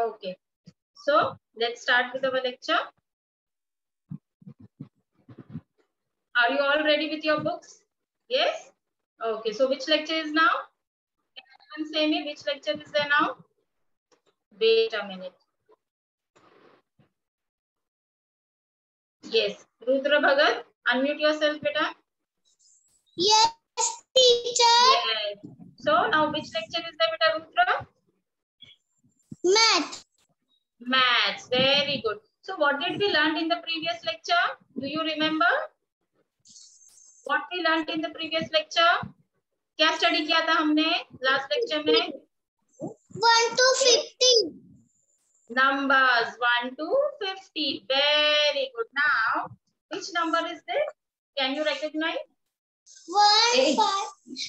Okay. So let's start with our lecture. Are you all ready with your books? Yes? Okay. So which lecture is now? Can anyone say me which lecture is there now? Wait a minute. Yes. Rudra Bhagat, unmute yourself, beta. Yes, teacher. Yes. So now which lecture is there, beta Rudra? Math. Maths. Very good. So what did we learn in the previous lecture? Do you remember? What we learned in the previous lecture? क्या study किया था हमने last lecture में one to fifty numbers 1 to 50 very good now which number is this can you recognize 1 Eight. 5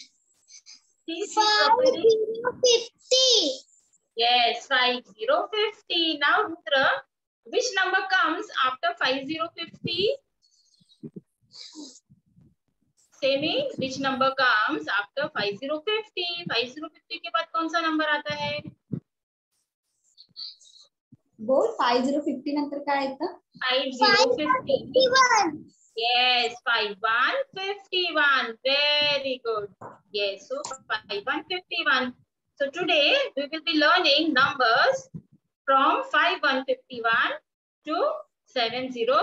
Six, five, five 50 yes 5050 now Rudra which number comes after 5050 say me which number comes after 5050 5050 के बाद कौन सा number आता है बोल five zero fifty नंतर काय येतं 5050 Fifty-one. Yes, five one fifty one. Very good. Yes, so five one fifty one. So today we will be learning numbers from five one fifty one to seven zero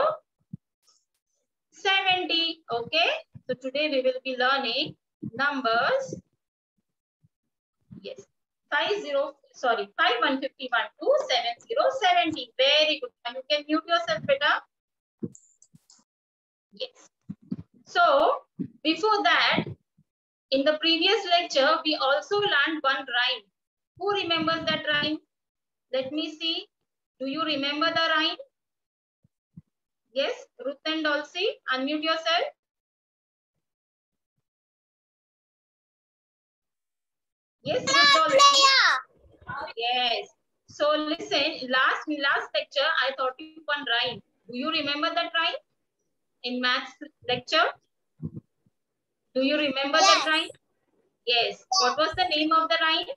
seventy. Okay. So today we will be learning numbers. Yes, five zero. Sorry, five one fifty one to seven zero seventy. Very good. And you can mute yourself, better. Yes. So before that, in the previous lecture, we also learned one rhyme. Who remembers that rhyme? Let me see. Do you remember the rhyme? Yes, Ruth and Dulcie, unmute yourself. Yes. Yes. So listen, last last lecture, I taught you one rhyme. Do you remember that rhyme? in maths lecture? Do you remember that Yes. rhyme? Yes. What was the name of the rhyme?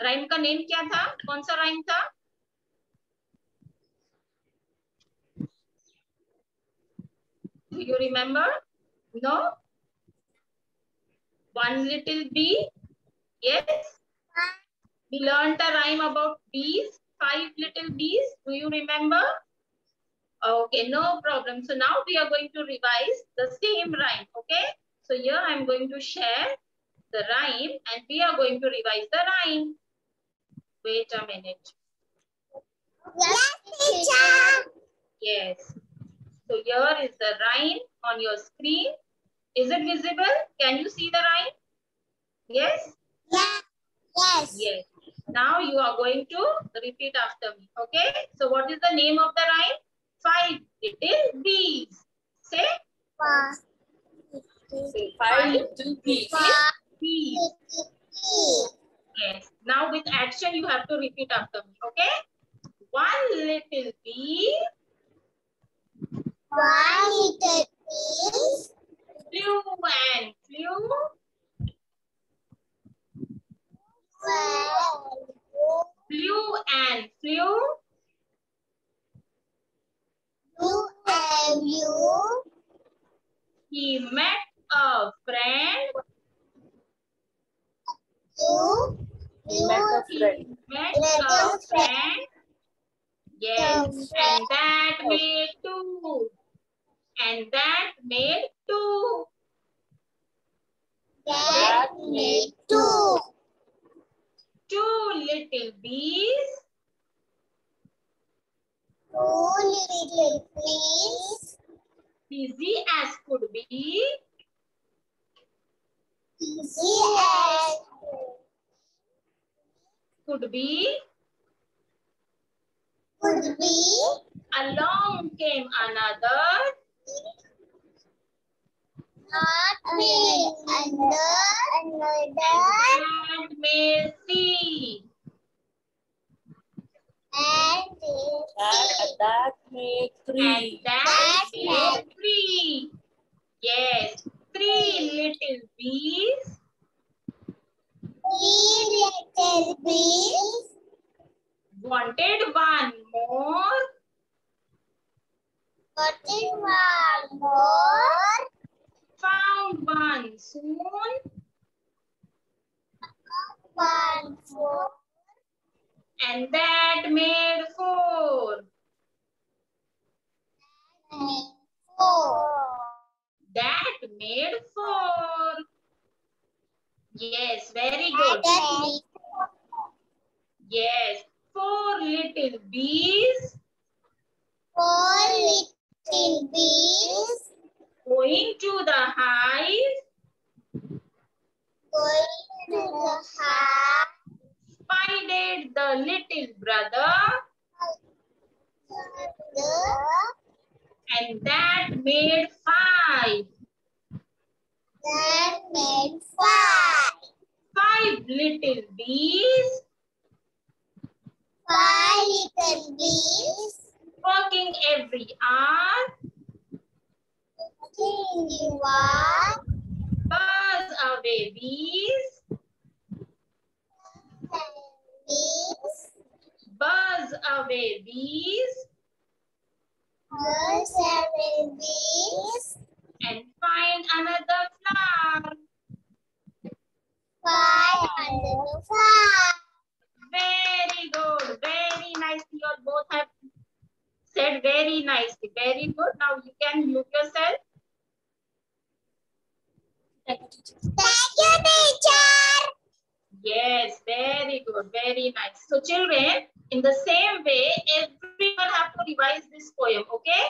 Rhyme का name क्या था? कौन सा rhyme था? Do you remember? No? One little bee? Yes. We learned a rhyme about bees. Five little bees. Do you remember? Okay, no problem. So now we are going to revise the same rhyme. Okay. So here I'm going to share the rhyme and we are going to revise the rhyme. Wait a minute. Yes, teacher. Yes. So here is the rhyme on your screen. Is it visible? Can you see the rhyme? Yes? Yeah. Yes. Yes. Now you are going to repeat after me. Okay. So what is the name of the rhyme? Five little bees. Say Five. Say five two pieces. Yes. Now with action, you have to repeat after me. Okay. One little bee. One little bee. Flew and flew. Flew and flew. Flew and flew. He met a friend You. You. Met a friend. met Met a a friend yes and that made two and that made two That made two. two little bees Two little bees. busy as could be Easy as could be little bee. Along came another. Not me. Another. Another. And made C. And That, that make And that That made three. Yes, three little bees three little bees. wanted one more. Wanted one more. Found one soon. One more. And that made four. And four. That made four. Yes, very good. Yes, four little bees four little bees. going to the hive Going to the hive. spied the little brother and that made five. That made five. Five little bees Five little bees. working every hour. Singing one. Buzz away bees, Bees. buzz away bees One seven bees. and find another flower. Five hundred five. Very good. Very nicely. You all both have said very nicely. Very good. Now you can mute yourself. Thank you, teacher. Yes, very good. Very nice. So children, in the same way, everyone have to revise this poem. Okay?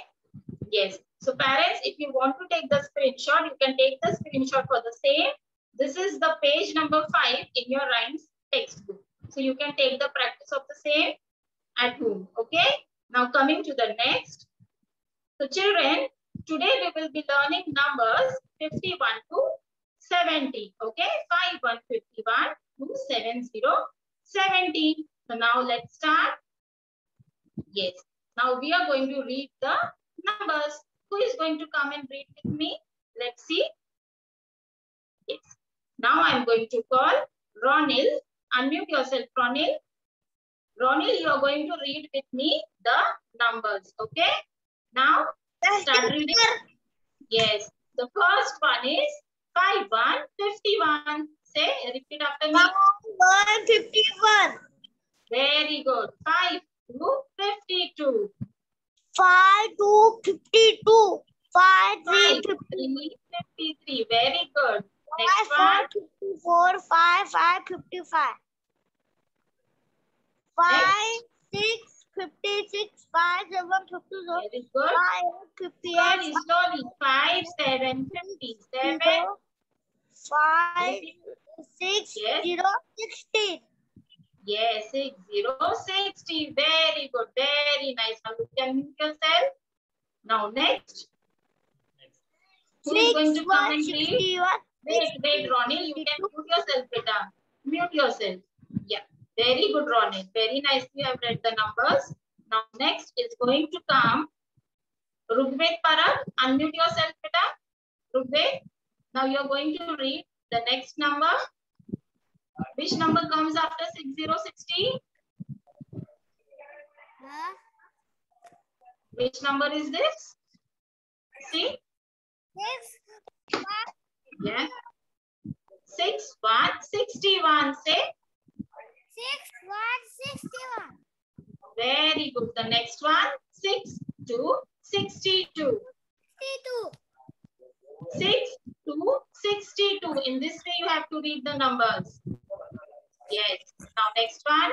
Yes. So parents, if you want to take the screenshot, you can take the screenshot for the same. This is the page number five in your rhymes textbook. So you can take the practice of the same at home. Okay? Now coming to the next. So children, today we will be learning numbers 51 to 70. Okay? 5, 1, 51 to 70, 70. So now let's start. Yes. Now we are going to read the numbers. Who is going to come and read with me? Let's see. Yes. Now I'm going to call Ronil. Unmute yourself, Ronil. Ronil, you are going to read with me the numbers. Okay. Now start reading. Yes. The first one is 5, 1, 51. Say, repeat after me. One fifty-one. Very good. 5 to 52. Five two fifty-two. Five 5 to 53. Very good. Next one. Five fifty-four. Five five fifty-five. Five six fifty-six. Five seven fifty-seven. Very good. Five Slowly, fifty-eight. slowly. 5, 7, 57. Zero, Five six Yes. zero sixteen. Yes, 6, 0, 60. Very good. Very nice. Now you can mute yourself. Now next. Who is going to come and read? Wait, wait, Ronnie, you can mute yourself, beta. Mute yourself. Yeah, very good, Ronnie. Very nicely you have read the numbers. Now, next is going to come Rugved Parab. Unmute yourself, beta. Rugved. Now, you're going to read the next number. Which number comes after 6060? Huh? Which number is this? See? Six Yeah. 6, 1, 61. Say. six one sixty-one. Very good. The next one, 6 to 62. Sixty-two. 6 to 62. In this way, you have to read the numbers. Yes. Now, next one,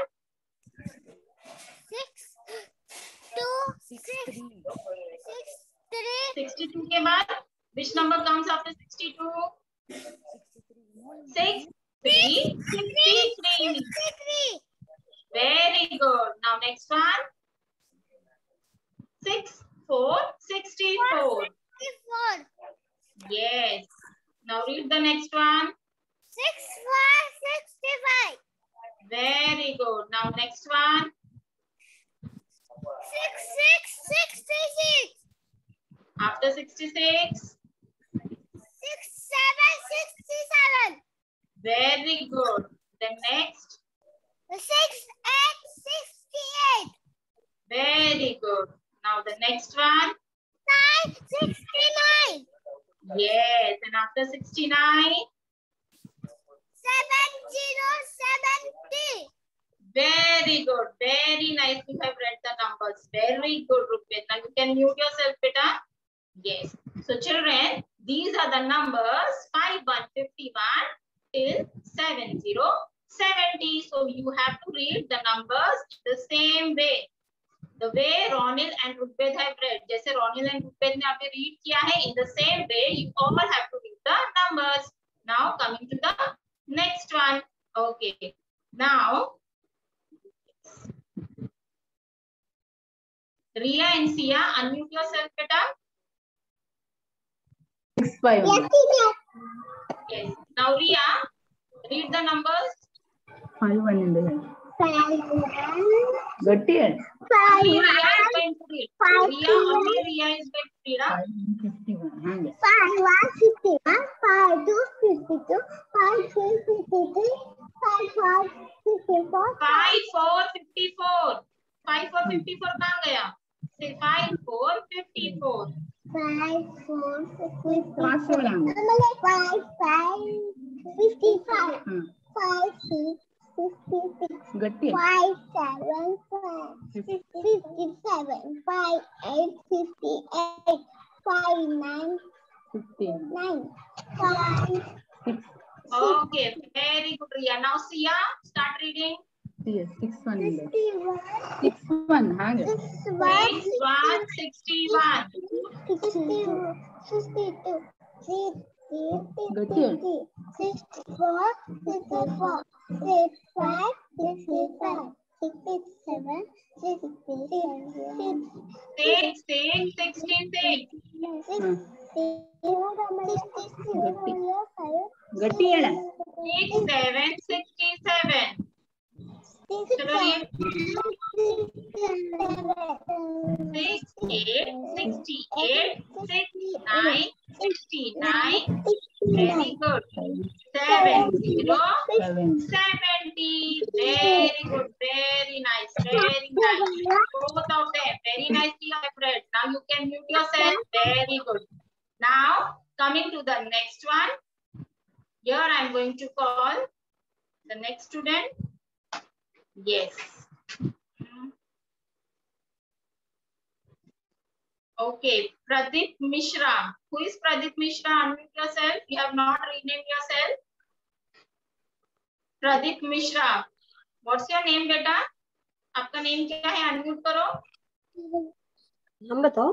Six two Six, six three. six three 62 के बाद, which number comes after 62? 6, 3, 63. sixty-three. Very good. Now, next one, 4, the next one. Next one. Okay. Now Ria and Sia, unmute yourself, beta. Six five one. Yes. Now, Ria, read the numbers. Five one in the head. Got it? Five. Five. Riya is by Frida. Five one fifty one. Five two fifty two. Five three fifty three. Five four fifty four. Five four fifty four. Five four fifty four कहाँ गया? Five four fifty four. Five four fifty four. पाँच सौ लाऊं. मतलब five five fifty five. Five six. Okay, very good, Ria. Now, Sia, start reading. Yes, six one in the. fifty one, Six one. Hang it. six one. Six, one, sixty-one. Sixty-two, sixty-two, Good sixty, sixty-four, sixty-four, sixty-five, sixty-five, sixty-seven, sixty-six, Six, six, sixty-six. ಗಟ್ಟಿಯಲ್ಲ Six, seven, nice. Both of them. Very nicely have. Now you can mute yourself. Very good. Now, coming to the next one. Here I am going to call the next student. Yes. Okay, Pradeep Mishra. Who is Pradeep Mishra? Unmute yourself. You have not renamed yourself. Pradeep Mishra. What's your name, beta? आपका name क्या है unmute करो हम बताओ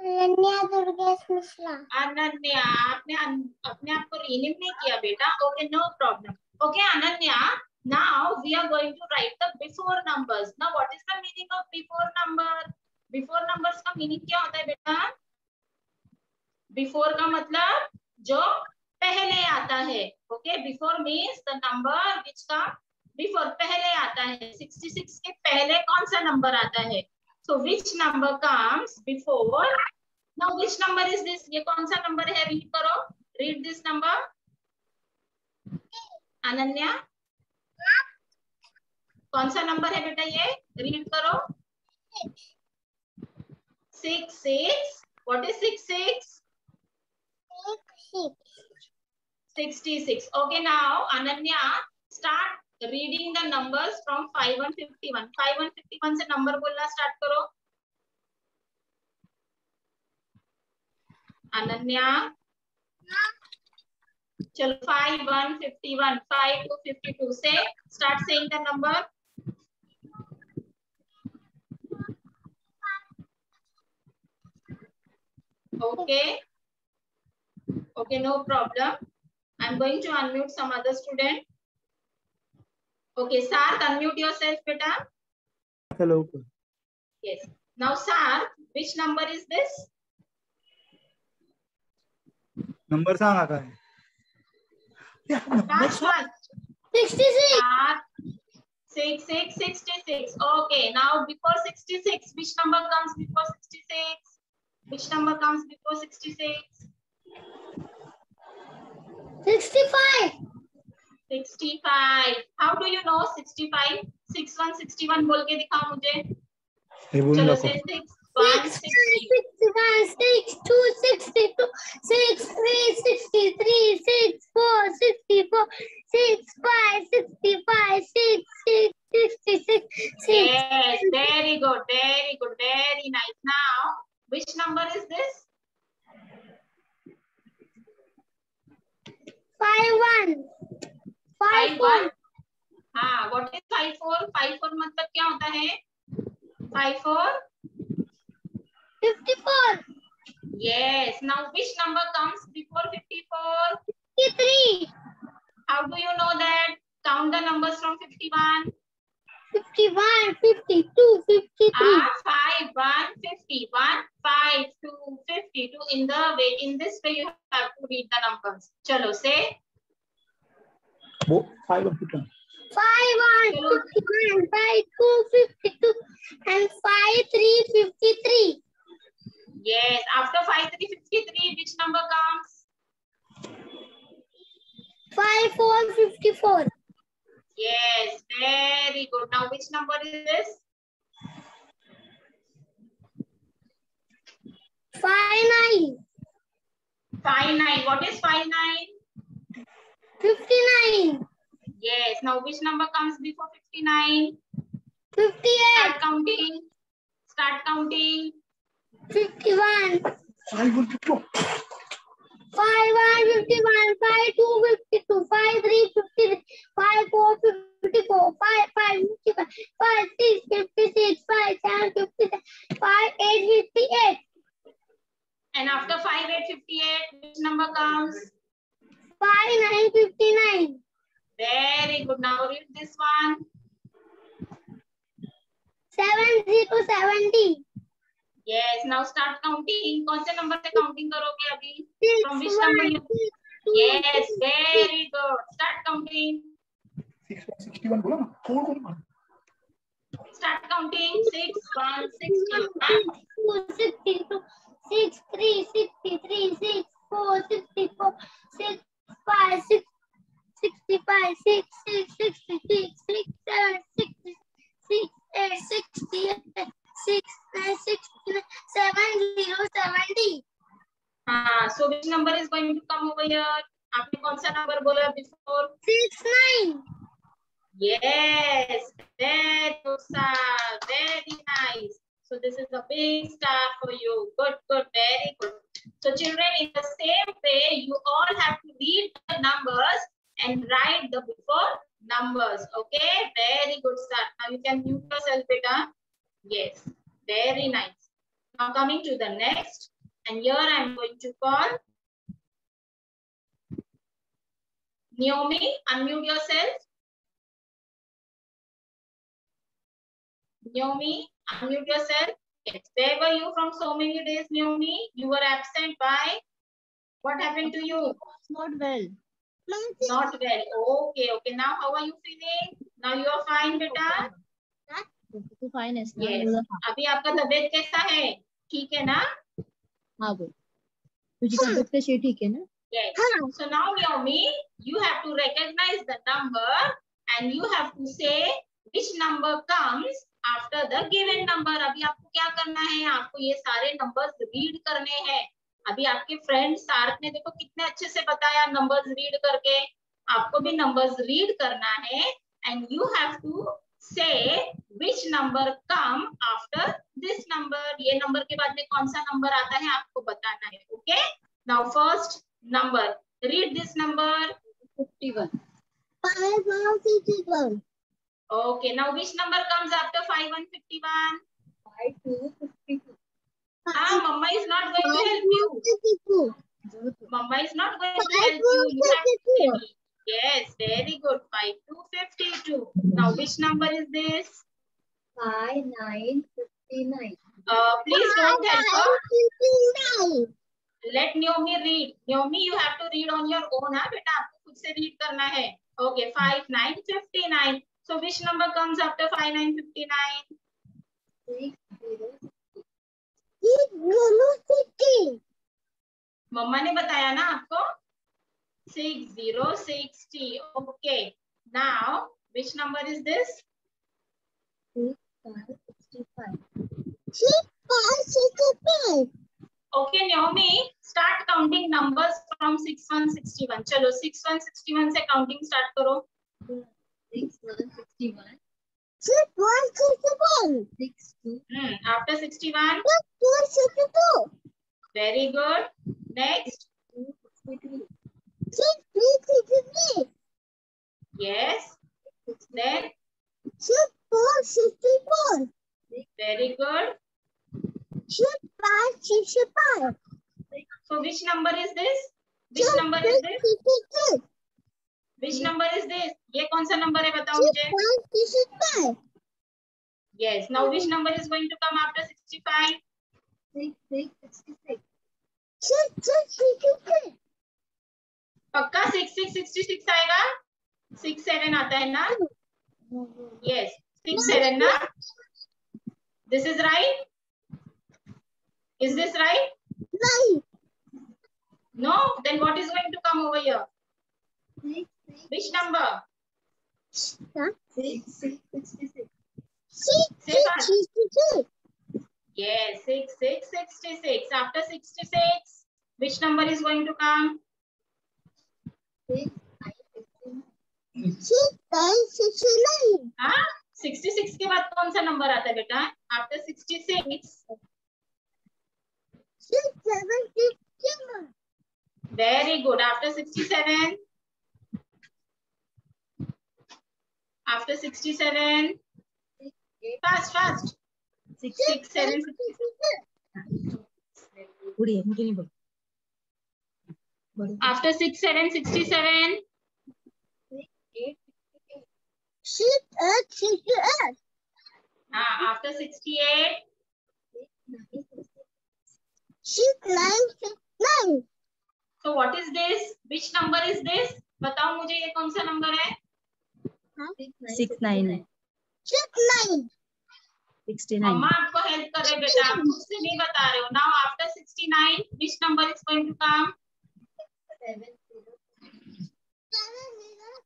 रन्या दुर्गेश मिश्रा अनन्या आपने अपने आप को रीनेम नहीं किया बेटा okay no problem okay Ananya Now, we are going to write the before numbers. Now, what is the meaning of before number? Before numbers का meaning क्या होता है बेटा? Before का मतलब जो पहले आता है okay before means the number which का बिफोर पहले आता है। 66 के पहले कौन सा नंबर आता है? So which number comes before now which number is this ये कौन सा नंबर है? रीड करो। रीड दिस नंबर अनन्या कौन सा नंबर है बेटा ये? रीड करो। Six six what is six six sixty six okay now Ananya start reading the numbers from five one fifty one five one fifty one से number बोलना start करो। अनन्या चलो five one fifty one five two fifty two से start saying the number okay okay no problem i'm going to unmute some other student okay Sarth, unmute yourself beta Hello. Yes. Now, Sar, Which number is this? Number सांगा काय Fast, fast. 66. Start. Six, six, sixty-six. Okay, now before sixty-six, which number comes before sixty-six? Which number comes before sixty-six? 65. Sixty-five. How do you know sixty-five? Six one, sixty-one बोल के दिखाओ मुझे. हे बोलून चलो दाखव say six one, 6, sixty. 61, 6, 2, 62, 6, 3, 63, 6, 4, 64, 6, 5, 65, Five nine. What is 59? 59. Yes. Now which number comes before 59? 58. Start counting. Start counting. 51. 551. 5151, 5252, 5353, 5454, 5555, 5656, 5756, 5858. 5, 4, 54, 5, 5, 55, 5, 6, 56, 5, 7, 57, 5, 8, 58, And after five eight fifty-eight, which number comes? 5, 9, 59, Very good. Now read this one. 7, 0, 70, Yes. Now start counting. कौन से number से counting करोगे अभी? 6, From which 1, number 2, you- 2, Yes. Very good. Start counting. Six one sixty one बोला ना four को मार Start counting. Six one sixty-one. 62, 6, 3, 63, 6, 4, 64, 6, 5, 6, 65, 6, 6, you? Not well. Not well. Okay, okay. Now how are you feeling? Now you are fine, beta? तू है ना Yes. हाँ अभी आपका तबीयत कैसा है? ठीक है ना? हाँ बोल तुझी तबीयत आहे ठीक आहे ना Yes. So now, Naomi, you have to recognize the number and you have to say which number comes after the given number. अभी आपको क्या करना है? आपको ये सारे numbers read करने हैं. अभी आपके फ्रेंड सार्थ ने देखो कितने अच्छे से बताया नंबर्स रीड करके। आपको भी नंबर्स रीड करना है and you have to say which number come after this number ये नंबर के बाद में कौन सा नंबर आता है आपको बताना है okay now first number read this number fifty one okay now which number comes after five one fifty one five two fifty Ah, Mama is not going to help you. 52. Mama is not going to help you. You have to tell me. Yes, very good. 5 to 52. Now which number is this? 5 9 59 Uh, please don't help her. Let Naomi read. Naomi, you have to read on your own. हाँ बेटा आपको खुद से read करना है. Okay, five nine fifty nine. So which number comes after five nine fifty nine? Six zero sixty. मम्मा ने बताया ना आपको? Six zero sixty okay now which number is this okay Naomi start counting numbers from six one sixty one चलो six one sixty one से counting start करो. Six one sixty one Six one hmm, sixty one. Six two. Hmm. After 61? 1262. Very good. Next. 63. Sir, 363. Yes. Then? Sir, 464. Very good. Sir, 565. So which number is this? Which number is this? 66. Which number is this? Ye kaun sa number hai batao mujhe? 65. Yes. Now which number is going to come after 65? 66. Pakka 6666 aayega? 67 aata hai na? Yes. 67 na? This is right? Is this right? No. No? Then what is going to come over here? Which number? Huh? Six, six, sixty-six. Six six sixty-three. Yes. Six six sixty six. After sixty six, which number is going to come? Six nine sixty-nine. हाँ? Sixty six के बाद कौन सा number आता है बेटा sixty six Six seven sixty-one. Very good after sixty seven After 67. Fast, fast. Six, six, seven. After six, seven, sixty-seven. Six, eight, sixty-eight. Ah, after sixty-eight. Six, nine, six, nine. So what is this? Which number is this? बताओ मुझे ये कौन सा number है? Six nine है, Six nine. sixty nine. मम्मा आपको help कर रहे बेटा। आप खुद से नहीं बता रहे हो। Now after sixty nine which number is going to come Seven zero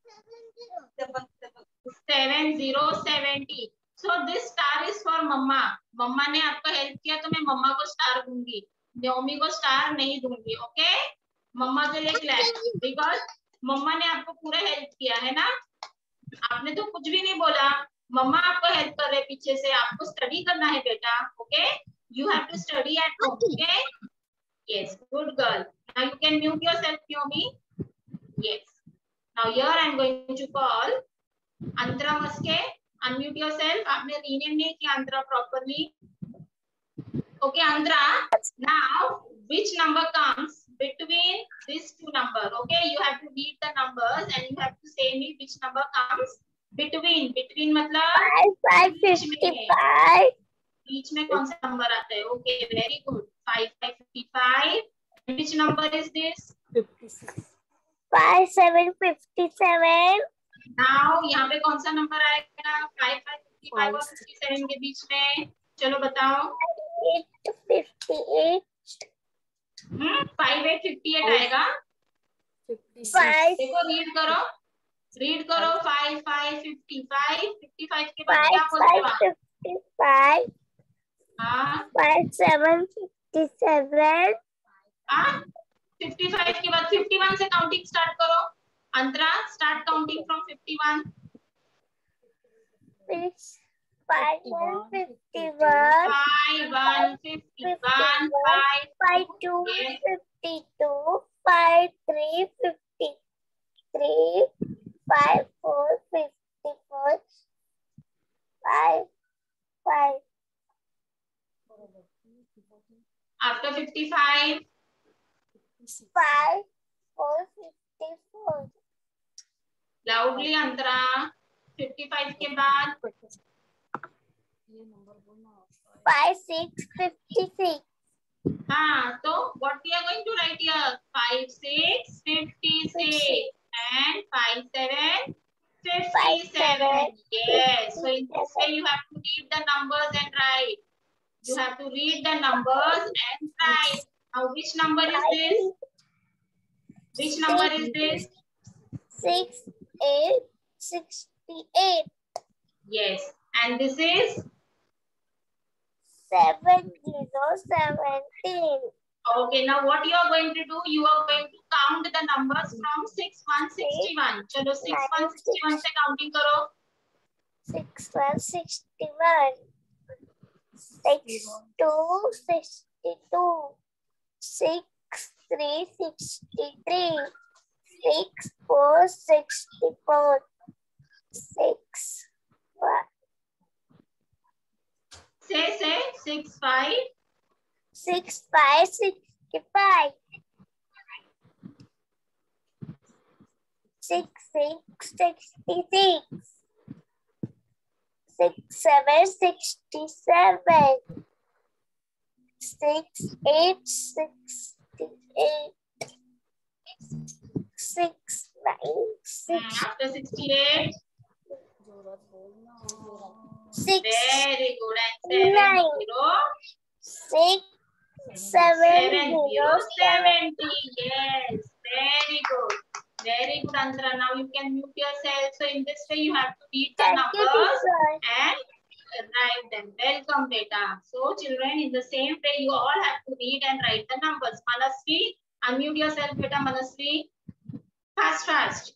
seven zero. Seven zero seventy so this star is for मम्मा मम्मा ने आपको हेल्प किया तो मैं मम्मा को स्टार दूँगी। नोमी को स्टार नहीं दूँगी ओके मम्मा के लिए क्लैप बिकॉज़ मम्मा ने आपको पूरा हेल्प किया है ना? आपने तो कुछ भी नहीं बोला। मम्मा आपको हेल्प कर रहे पीछे से। आपको स्टडी करना है बेटा okay you have to study at home okay yes good girl now you can mute yourself Naomi yes now here I am going to call Antara Maske unmute yourself आपने rename नहीं किया Antara properly okay Antara now which number comes between these two number okay you have to read the numbers and you have to say me which number comes between between मतलब Five five fifty-five. बीच में कौन सा number आता है okay very good five five fifty five which number is this Five seven fifty-seven. Now यहाँ पे कौन सा नंबर आएगा फाइव फाइव फिफ्टी फाइव और फिफ्टी सेवन के बीच में चलो बताओ Eight fifty-eight. Five eight fifty eight आएगा देखो रीड करो. रीड करो five five fifty five fifty five के बाद क्या बोलते हो five आप? fifty-five. हाँ. हाँ. फिफ्टी फाइव के बाद फिफ्टी वन से काउंटिंग स्टार्ट करो. Antara start counting from fifty one Five one fifty one. Five one fifty one. Five two fifty two. Five three fifty. One, sixty-one. Six, two, sixty-two. Six, three, sixty-three. Six, four, sixty-four. Six, one, Say, say, 6, 5. six, five, sixty-five. Six, six, sixty-six. Six, seven, sixty-seven. Six, eight, sixty-eight. Six, nine, six, after 68. six, Very good. And 7, Nine. 0. six, seven, Seven zero. Yes, very good. Very good, Antara. Now you can mute yourself. So in this way, you have to read the Thank you, numbers teacher. and write them. Welcome, beta. So children, in the same way, you all have to read and write the numbers. Manasvi, unmute yourself, beta. Manasvi, fast, fast.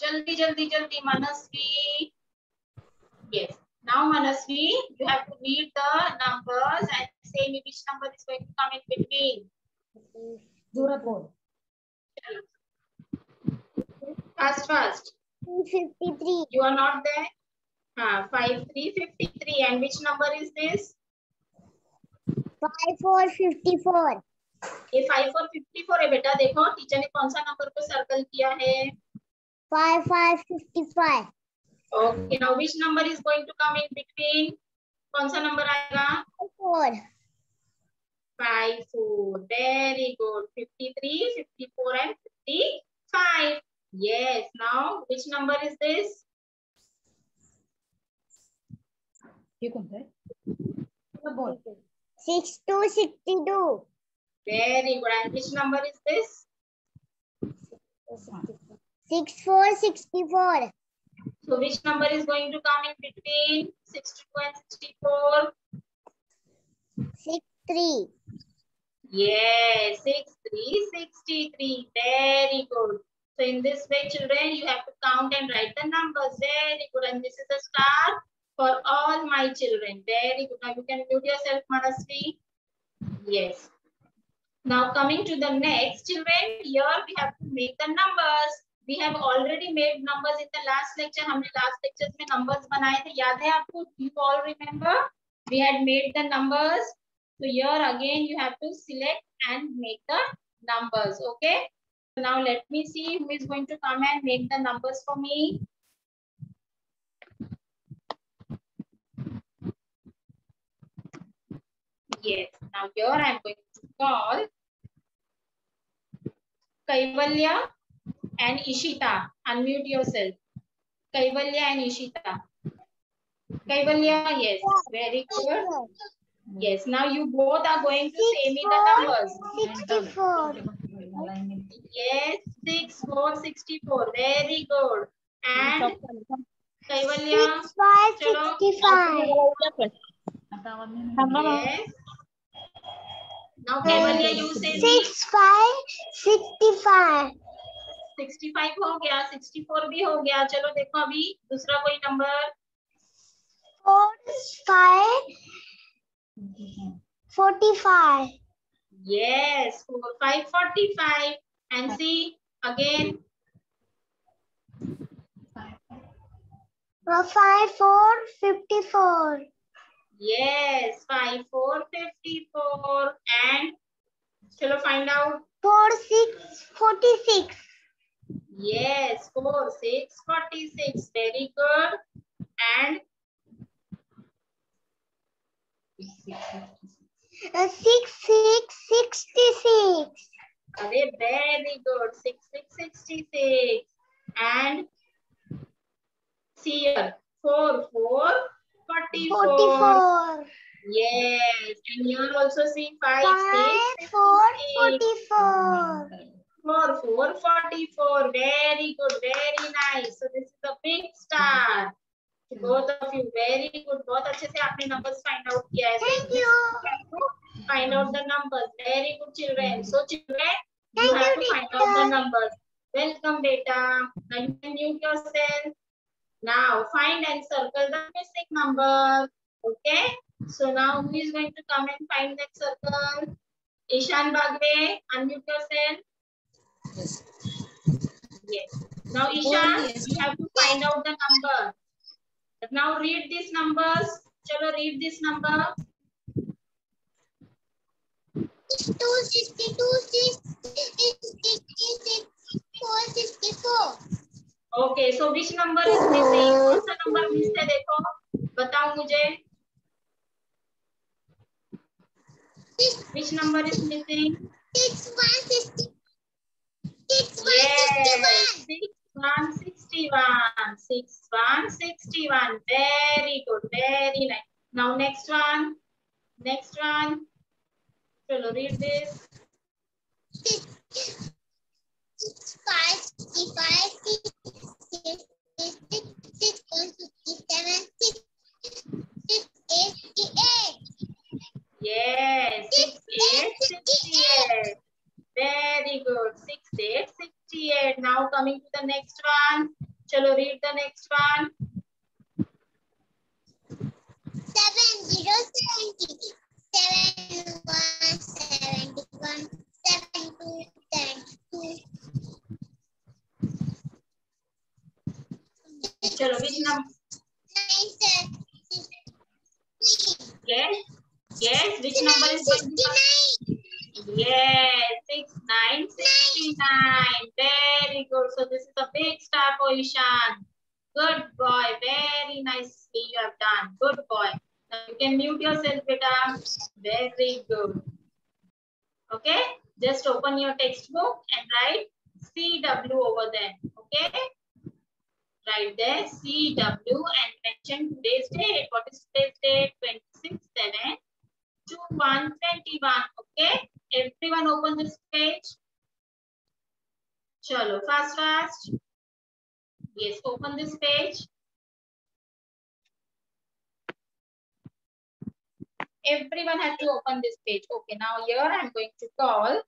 Jaldi, jaldi, jaldi, Manasvi. Yes. Now, Manasvi, you have to read the numbers and say me which number is going to come in between. Fast, fast. Fifty-three. You are not there? Ah, 5, 3, 53. And which number is this? Five, four, fifty-four. ये 5 और 54 है बेटा देखो teacher ने कौन सा number को circle किया है Five, five, fifty-five. Okay now which number is going to come in between कौन सा नंबर आएगा Four. 5 4 very good 53 54 and 55 Yes. Now, which number is this? You can. The ball. 6 62. Very good. And which number is this? 6464. So which number is going to come in between 62 and 64? 63. Yes, 6363. Very good. So in this way, children, you have to count and write the numbers. Very good. And this is a star for all my children. Very good. Now you can mute yourself, Manasvi. Yes. Now coming to the next, children, here we have to make the numbers. We have already made numbers in the last lecture. हमने last lectures में numbers बनाए थे. याद है आपको? You all remember? We had made the numbers. So here again you have to select and make the numbers. Okay. Now let me see who is going to come and make the numbers for me. Yes. Now here I am going to call Kaivalya and Ishita. Unmute yourself. Kaivalya and Ishita. Kaivalya, yes. Very good. Yes, now you both are going to say me the numbers. Sixty-four. Yes, six four sixty four. Very good. And Kaivalya. Six five sixty five. Yes. Now Kaivalya, you say six five sixty five. 65 हो गया 64 भी हो गया चलो देखो अभी दूसरा कोई number four five forty five yes four five forty five and see again Five, four, fifty-four. yes 5 4 54 and चलो find out Four, six, forty-six. yes 4 6 46 very good and Uh, six six sixty six. Are very good. Six six sixty six. And see here. Four four forty four. Forty four. Yes. And here also see five Five six four six. forty four. Four, four, forty-four. Very good, very nice. So this is a big star. Both of you, very good. बहुत अच्छे से आपने numbers find out किया है. So Thank you you. have to find out the numbers. Very good, children. Hmm. So children, you Thank have you, to find out the numbers. Welcome, beta. Now you can mute yourself. Now find and circle the missing number. Okay. So now who is going to come and find that circle? Ishan Bagwe, unmute yourself. Yes. Yes. Now, oh, Isha, yes. you have to find out the number. Now, read these numbers. Chalo, read this number. Okay so which number इसमें से कौन सा number मिससे देखो बताओ मुझे। विच number इसमें से six one very good very nice now next one next one chalo read this five five six six six six one sixty seven six six eight sixty eight. Yes, six. Very good. Six. Now coming to the next one. Chalo read the next one. Seven zero seventy. Three. Yes. Yes. Which number is going to? Sixty-nine. Yes. Very good. So this is a big star Ishan. Good boy. Very nicely you have done. Good boy. Now you can mute yourself, beta. Very good. Okay, just open your textbook and write CW over there. Okay, write there CW and mention today's date. What is today's date? 26 7 21 21. Okay, everyone open this page. Chalo, fast, fast. Yes, open this page. Everyone has to open this page. Okay, now here I'm going to call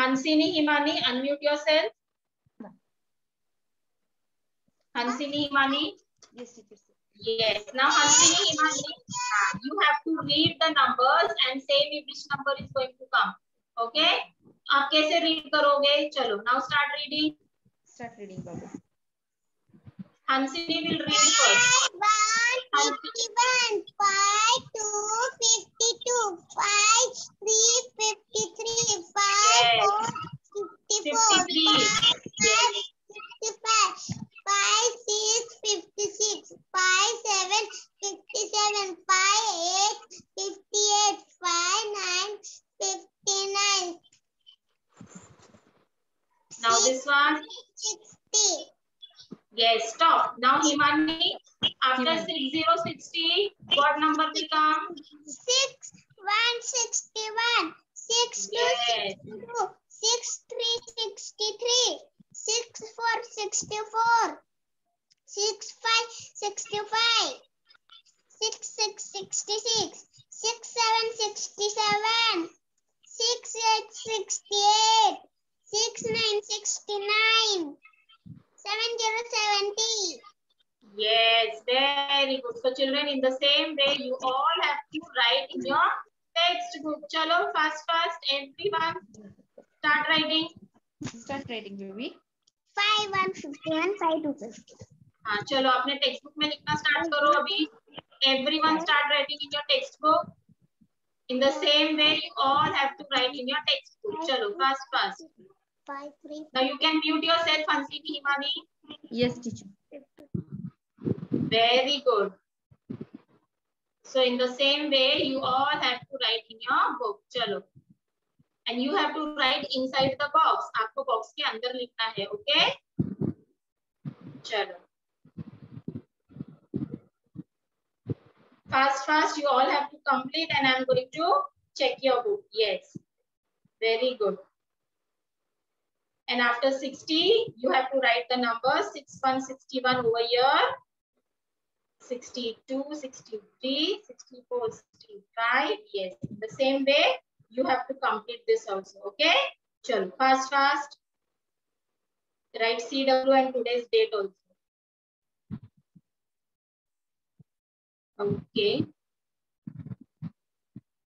Hansini Himani. Unmute yourself. Hansini Himani. Yes, teacher. Yes. Now Hansini Himani, uh, you have to read the numbers and say me which number is going to come. Okay? आप कैसे read करोगे? चलो. Now start reading. Start reading, Babu. Hansini will read first. 1, 51, 5, 2, 5, Five two हाँ चलो अपने text book में लिखना start करो अभी everyone start writing in your textbook in the same way you all have to write in your textbook chalo fast fast Five three now you can mute yourself Hansini Himani Yes, teacher. very good So in the same way, you all have to write in your book. Chalo. And you have to write inside the box. आपको box के अंदर लिखना है, okay? चलो. Fast, fast, you all have to complete and I'm going to check your book. Yes. Very good. And after 60, you have to write the number 6161 over here. 62, 63, 64, 65. Yes. The same way, you have to complete this also. Okay? Chalo, fast, fast. Write CW and today's date also. Okay.